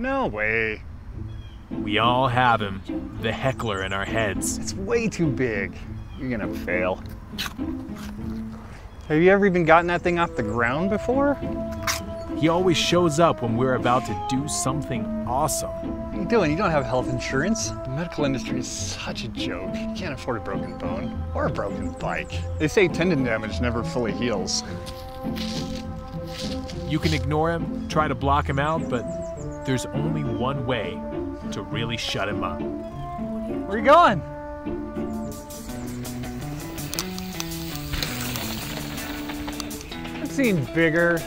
No way. We all have him, the heckler in our heads. It's way too big. You're gonna fail. Have you ever even gotten that thing off the ground before? He always shows up when we're about to do something awesome. What are you doing? You don't have health insurance. The medical industry is such a joke. You can't afford a broken bone or a broken bike. They say tendon damage never fully heals. You can ignore him, try to block him out, but there's only one way to really shut him up. Where are you going? I've seen bigger,